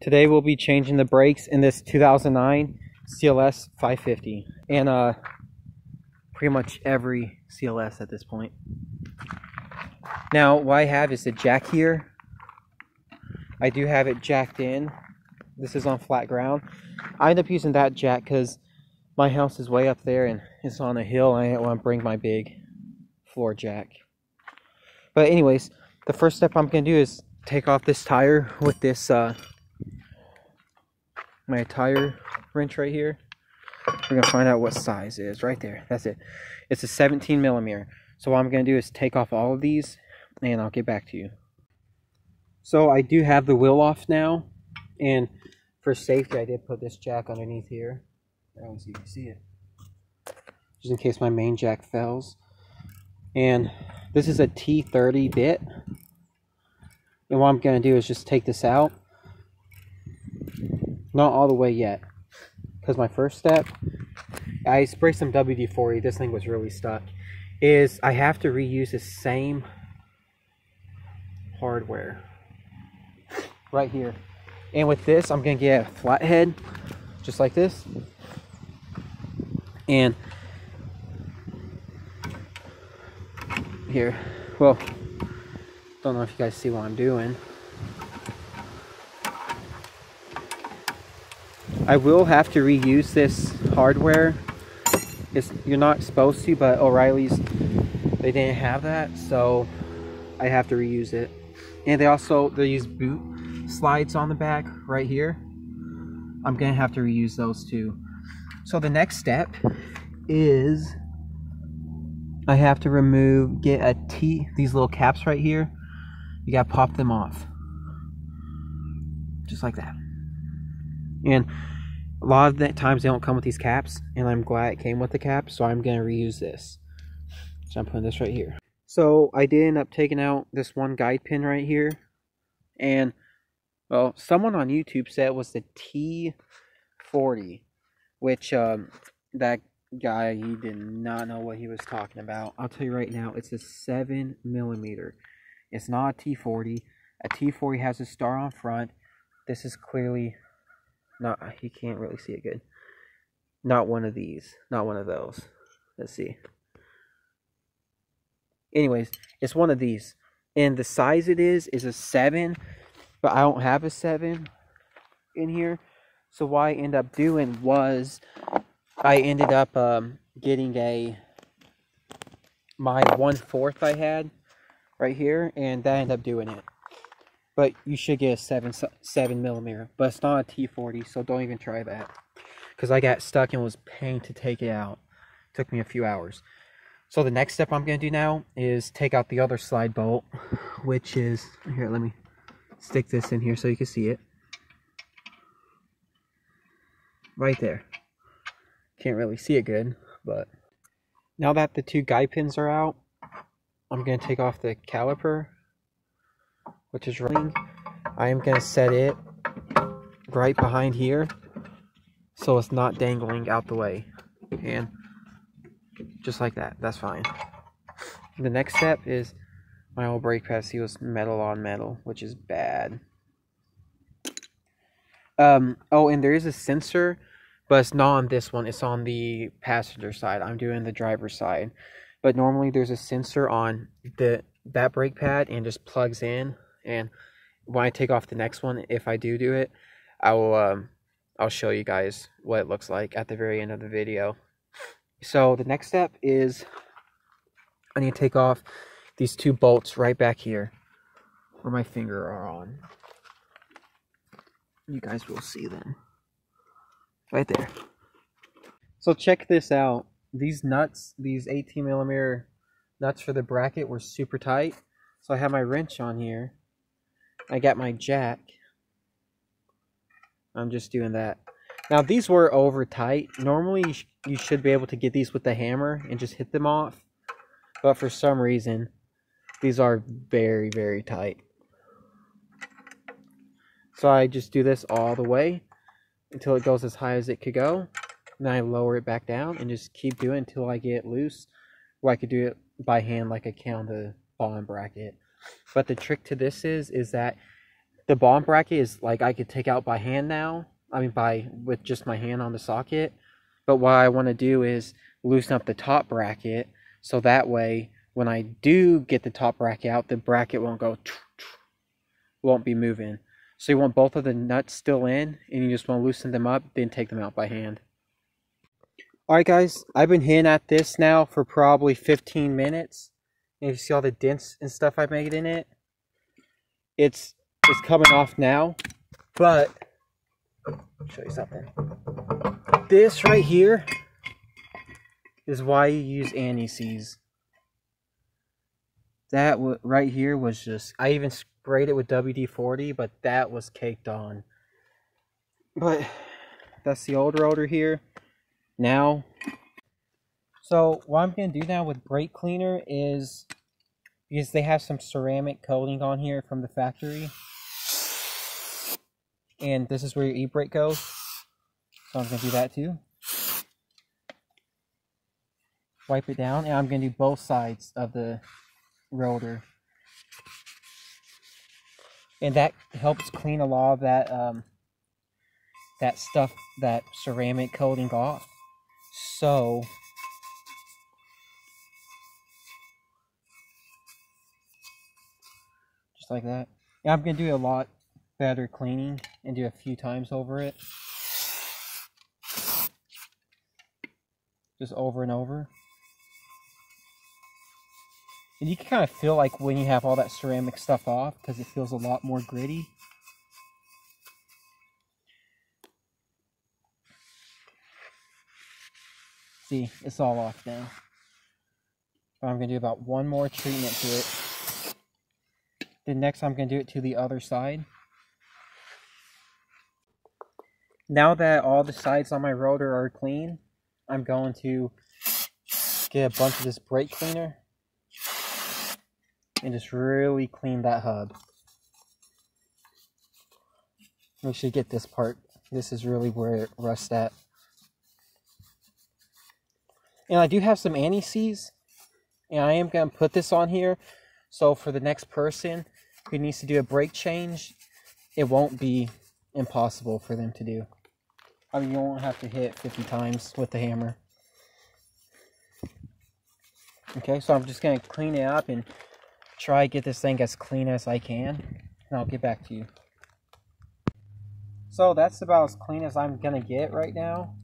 Today we'll be changing the brakes in this 2009 CLS 550 and uh, pretty much every CLS at this point. Now what I have is the jack here. I do have it jacked in. This is on flat ground. I end up using that jack because my house is way up there and it's on a hill. I want to bring my big floor jack. But anyways, the first step I'm going to do is take off this tire with this uh, my tire wrench right here. We're gonna find out what size it is right there. That's it. It's a 17 millimeter. So what I'm gonna do is take off all of these and I'll get back to you. So I do have the wheel off now and for safety I did put this jack underneath here. I don't see if you see it. Just in case my main jack fails. And this is a T30 bit. And what I'm gonna do is just take this out not all the way yet. Because my first step, I sprayed some WD-40. This thing was really stuck. Is I have to reuse the same hardware right here. And with this, I'm going to get a flathead, just like this. And here, well, don't know if you guys see what I'm doing. I will have to reuse this hardware. It's, you're not supposed to, but O'Reilly's, they didn't have that, so I have to reuse it. And they also, they use boot slides on the back right here. I'm gonna have to reuse those too. So the next step is I have to remove, get a T, these little caps right here. You gotta pop them off. Just like that. And a lot of the times they don't come with these caps, and I'm glad it came with the cap, so I'm going to reuse this. So I'm putting this right here. So I did end up taking out this one guide pin right here, and well, someone on YouTube said it was the T40, which um, that guy he did not know what he was talking about. I'll tell you right now, it's a seven millimeter. It's not a T40. A T40 has a star on front. This is clearly not, you can't really see it good. Not one of these. Not one of those. Let's see. Anyways, it's one of these. And the size it is is a 7. But I don't have a 7 in here. So what I ended up doing was I ended up um, getting a my one fourth I had right here, and that ended up doing it but you should get a 7 7 millimeter but it's not a t40 so don't even try that. Because i got stuck and was paying to take it out. It took me a few hours. So the next step i'm going to do now is take out the other slide bolt which is here let me stick this in here so you can see it. Right there. Can't really see it good but now that the two guide pins are out i'm going to take off the caliper which is running. I am going to set it right behind here so it's not dangling out the way. And just like that, that's fine. The next step is my old brake pad seal is metal on metal, which is bad. Um, oh, and there is a sensor, but it's not on this one. It's on the passenger side. I'm doing the driver's side. But normally there's a sensor on the that brake pad and just plugs in and when I take off the next one, if I do do it, I will um, I'll show you guys what it looks like at the very end of the video. So the next step is I need to take off these two bolts right back here where my finger are on. You guys will see them. Right there. So check this out. These nuts, these 18 millimeter nuts for the bracket were super tight. So I have my wrench on here I got my jack. I'm just doing that. Now these were over tight. Normally you, sh you should be able to get these with the hammer and just hit them off. But for some reason, these are very, very tight. So I just do this all the way until it goes as high as it could go. And I lower it back down and just keep doing until I get loose. Or I could do it by hand like I can on the bottom bracket. But the trick to this is is that the bottom bracket is like I could take out by hand now. I mean by with just my hand on the socket. But what I want to do is loosen up the top bracket so that way when I do get the top bracket out, the bracket won't go won't be moving. So you want both of the nuts still in and you just want to loosen them up, then take them out by hand. Alright guys, I've been hitting at this now for probably 15 minutes. And you see all the dents and stuff I made in it. It's it's coming off now. But show you something. This right here is why you use anti-seize. That right here was just I even sprayed it with WD-40, but that was caked on. But that's the old rotor here. Now, so what I'm going to do now with brake cleaner is, because they have some ceramic coating on here from the factory, and this is where your e-brake goes, so I'm going to do that too. Wipe it down, and I'm going to do both sides of the rotor and that helps clean a lot of that um, that stuff that ceramic coating off. So like that. I'm gonna do a lot better cleaning and do a few times over it. Just over and over. And you can kind of feel like when you have all that ceramic stuff off because it feels a lot more gritty. See, it's all off now. I'm going to do about one more treatment to it. Then next I'm going to do it to the other side. Now that all the sides on my rotor are clean, I'm going to get a bunch of this brake cleaner and just really clean that hub. Make sure you get this part. This is really where it rusts at. And I do have some anti-seize. And I am going to put this on here. So for the next person who needs to do a brake change, it won't be impossible for them to do. I mean, you won't have to hit 50 times with the hammer. Okay, so I'm just going to clean it up and try to get this thing as clean as I can, and I'll get back to you. So that's about as clean as I'm gonna get right now.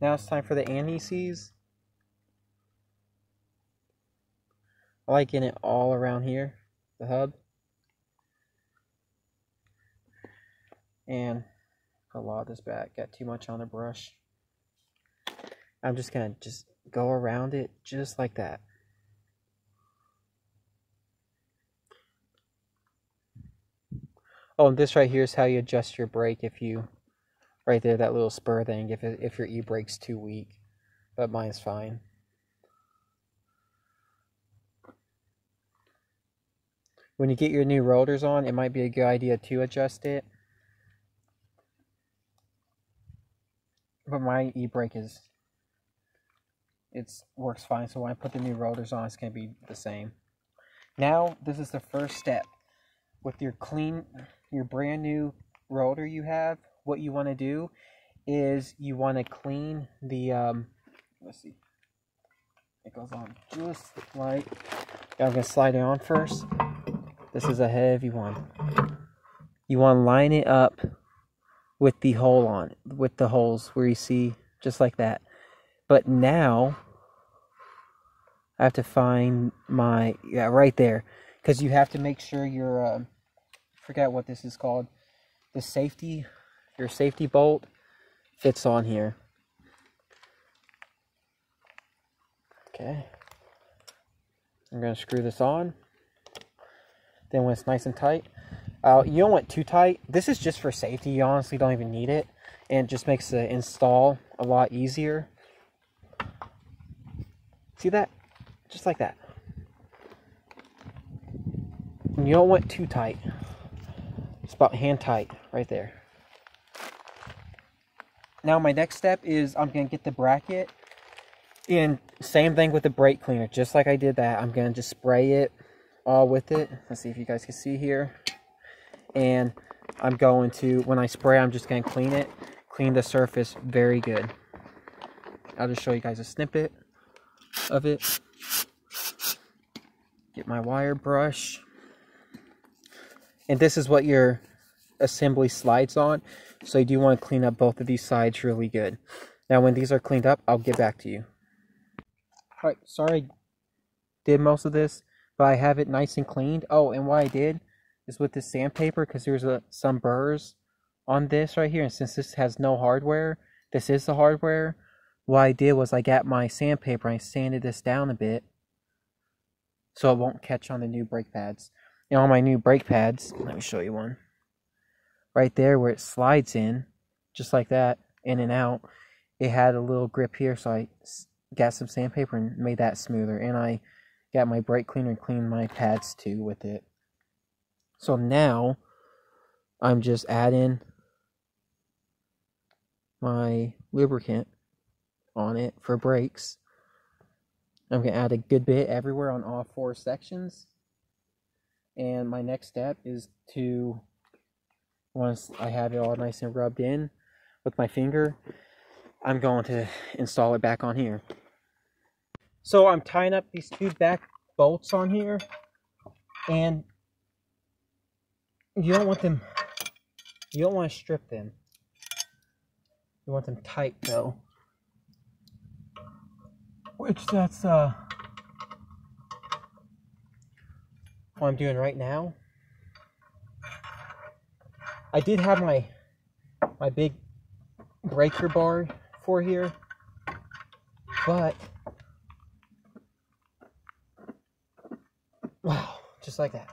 Now it's time for the anti-seize. Getting it all around here, the hub. And a lot of this back, got too much on the brush. I'm just gonna just go around it just like that. Oh, and this right here is how you adjust your brake if you, right there, that little spur thing, if, if your e-brake's too weak. But mine's fine. When you get your new rotors on, it might be a good idea to adjust it. But my e-brake is, it works fine. So when I put the new rotors on, it's going to be the same. Now, this is the first step. With your clean your brand new rotor you have, what you want to do is you want to clean the, um, let's see, it goes on just like, I'm going to slide it on first. This is a heavy one. You want to line it up with the hole on, with the holes where you see, just like that. But now, I have to find my, yeah, right there. Because you have to make sure your, um, forget what this is called. The safety, your safety bolt fits on here. Okay. I'm going to screw this on. Then when it's nice and tight, uh, you don't want too tight. This is just for safety. You honestly don't even need it. And it just makes the install a lot easier. See that? Just like that. And you don't want too tight. It's about hand tight right there. Now my next step is I'm going to get the bracket. And same thing with the brake cleaner. Just like I did that, I'm going to just spray it all with it. Let's see if you guys can see here. And I'm going to, when I spray, I'm just going to clean it. Clean the surface very good. I'll just show you guys a snippet of it. Get my wire brush. And this is what your assembly slides on. So you do want to clean up both of these sides really good. Now when these are cleaned up, I'll get back to you. Alright, sorry I did most of this, but I have it nice and cleaned. Oh, and what I did is with this sandpaper, because there's some burrs on this right here, and since this has no hardware, this is the hardware, what I did was I got my sandpaper and I sanded this down a bit so it won't catch on the new brake pads. And on my new brake pads, let me show you one. Right there where it slides in, just like that, in and out, it had a little grip here, so I got some sandpaper and made that smoother. And I got my brake cleaner and cleaned my pads too with it. So now I'm just adding my lubricant on it for brakes. I'm going to add a good bit everywhere on all four sections. And my next step is to, once I have it all nice and rubbed in with my finger, I'm going to install it back on here. So I'm tying up these two back bolts on here. And you don't want them, you don't want to strip them. You want them tight though which that's uh what I'm doing right now. I did have my my big breaker bar for here, but wow, just like that.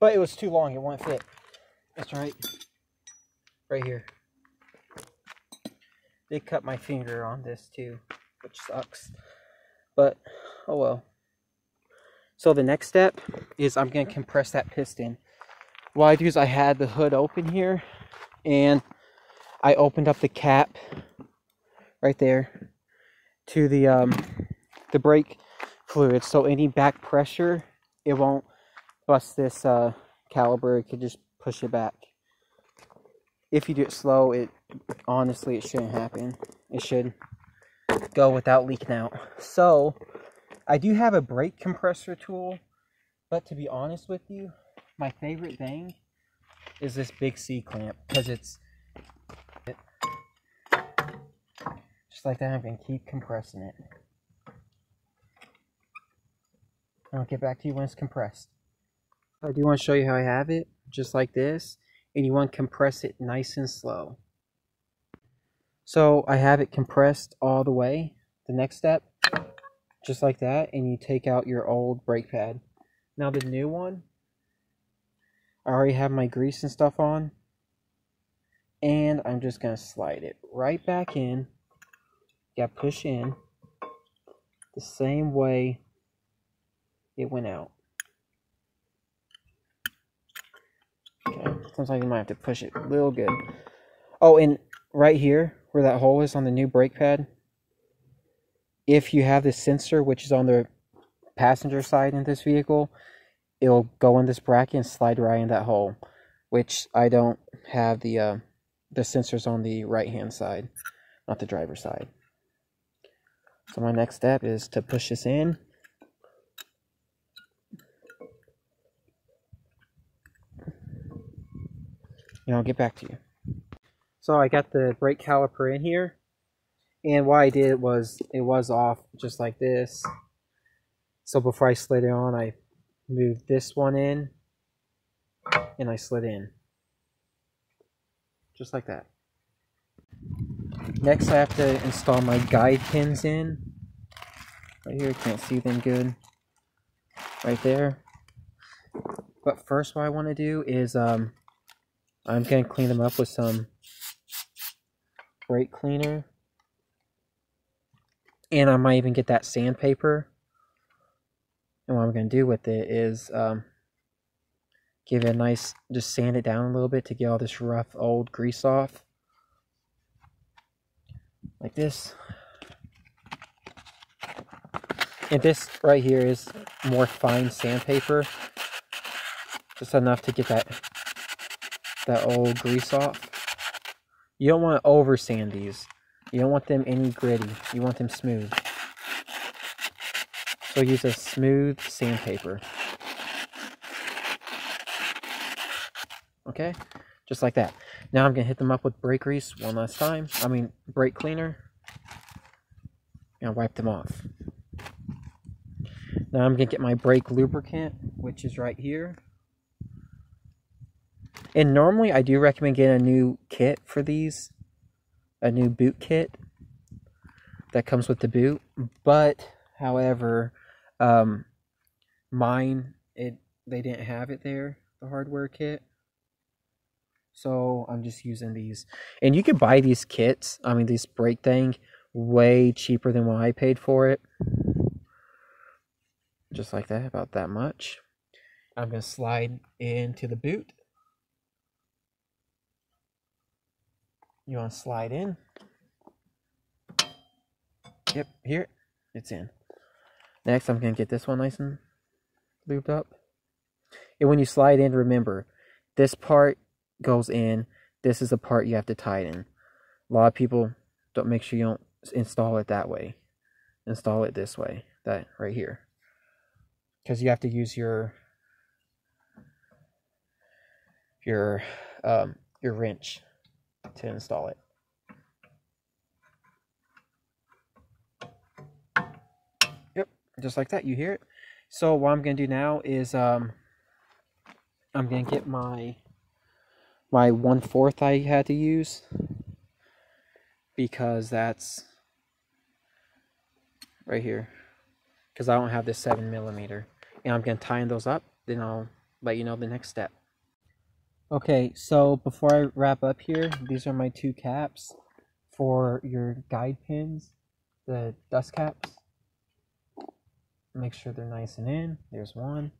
But it was too long, it won't fit. That's right. Right here. They cut my finger on this too which sucks. But, oh well. So the next step is I'm going to compress that piston. What I do is I had the hood open here, and I opened up the cap right there to the um, the brake fluid. So any back pressure, it won't bust this uh, caliper. It could just push it back. If you do it slow, it honestly it shouldn't happen. It should go without leaking out. So, I do have a brake compressor tool, but to be honest with you, my favorite thing is this big C-clamp because it's it, just like that. I'm to keep compressing it. I'll get back to you when it's compressed. I do want to show you how I have it, just like this, and you want to compress it nice and slow. So I have it compressed all the way. The next step, just like that, and you take out your old brake pad. Now the new one, I already have my grease and stuff on. And I'm just going to slide it right back in. Yeah, push in the same way it went out. Okay, sometimes you might have to push it real good. Oh, and right here, where that hole is on the new brake pad, if you have this sensor, which is on the passenger side in this vehicle, it'll go in this bracket and slide right in that hole, which I don't have the uh, the sensors on the right hand side, not the driver's side. So my next step is to push this in. And I'll get back to you. So I got the brake caliper in here. And what I did was, it was off just like this. So before I slid it on, I moved this one in. And I slid in. Just like that. Next I have to install my guide pins in. Right here, can't see them good. Right there. But first what I want to do is, um, I'm going to clean them up with some brake cleaner. And I might even get that sandpaper. And what I'm going to do with it is um, give it a nice, just sand it down a little bit to get all this rough old grease off. Like this. And this right here is more fine sandpaper. Just enough to get that that old grease off. You don't want to over sand these. You don't want them any gritty. You want them smooth. So use a smooth sandpaper. Okay? Just like that. Now I'm to hit them up with brake grease one last time. I mean, brake cleaner. And wipe them off. Now I'm to get my brake lubricant, which is right here. And normally I do recommend getting a new kit for these. A new boot kit that comes with the boot. But, however, um, mine, it they didn't have it there, the hardware kit. So I'm just using these. And you can buy these kits, I mean this brake thing, way cheaper than what I paid for it. Just like that, about that much. I'm going to slide into the boot. You want to slide in. Yep, here, it's in. Next, I'm going to get this one nice and lubed up. And when you slide in, remember, this part goes in. This is the part you have to tie in. A lot of people don't make sure you don't install it that way. Install it this way, that right here. Because you have to use your your um, your wrench to install it. Yep, just like that. You hear it. So what I'm gonna do now is um, I'm gonna get my my one fourth I had to use because that's right here because I don't have this seven millimeter and I'm gonna tie those up then I'll let you know the next step okay so before I wrap up here these are my two caps for your guide pins the dust caps make sure they're nice and in there's one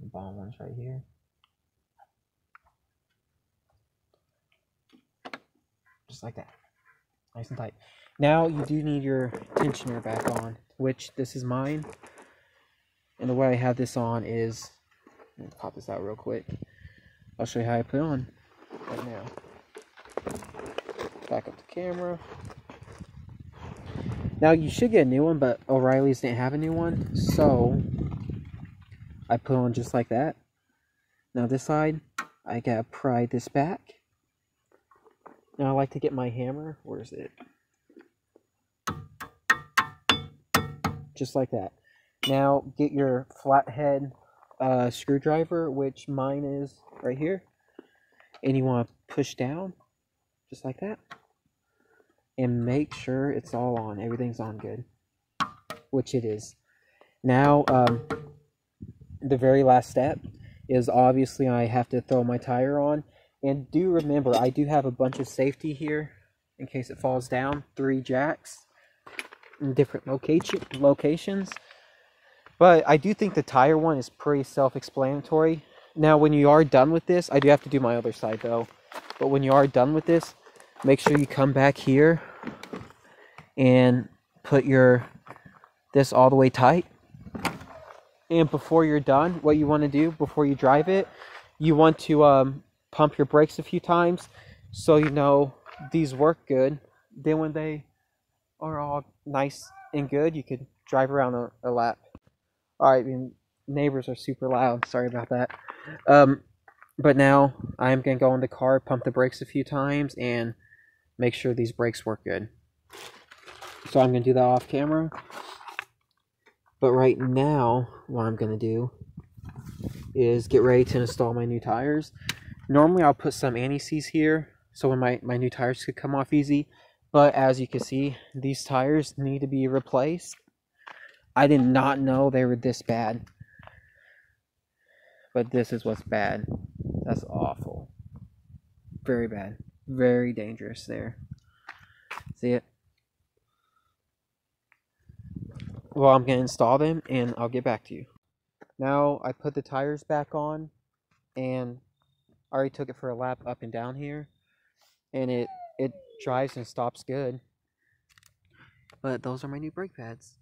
the bottom one's right here just like that. Nice and tight. Now you do need your tensioner back on, which this is mine. And the way I have this on is, pop this out real quick. I'll show you how I put on right now. Back up the camera. Now you should get a new one, but O'Reilly's didn't have a new one, so I put on just like that. Now this side, I gotta pry this back now I like to get my hammer. Where is it? Just like that. Now get your flathead uh, screwdriver, which mine is right here. And you want to push down, just like that. And make sure it's all on. Everything's on good. Which it is. Now, um, the very last step is obviously I have to throw my tire on and do remember, I do have a bunch of safety here in case it falls down. Three jacks in different location locations. But I do think the tire one is pretty self-explanatory. Now, when you are done with this, I do have to do my other side though. But when you are done with this, make sure you come back here and put your this all the way tight. And before you're done, what you want to do before you drive it, you want to um, pump your brakes a few times so you know these work good. Then when they are all nice and good, you could drive around a, a lap. Right, I mean, neighbors are super loud. Sorry about that. Um, but now I'm gonna go in the car, pump the brakes a few times, and make sure these brakes work good. So I'm gonna do that off camera. But right now, what I'm gonna do is get ready to install my new tires. Normally I'll put some anti-seize here so when my, my new tires could come off easy. But as you can see, these tires need to be replaced. I did not know they were this bad. But this is what's bad. That's awful. Very bad. Very dangerous there. See it? Well, I'm going to install them and I'll get back to you. Now I put the tires back on and I already took it for a lap up and down here, and it it drives and stops good. But those are my new brake pads.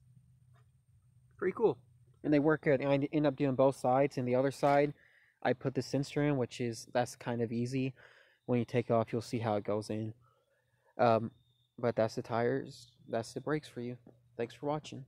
Pretty cool. And they work good. And I end up doing both sides. And the other side, I put the sensor in, which is that's kind of easy. When you take it off, you'll see how it goes in. Um, but that's the tires. That's the brakes for you. Thanks for watching.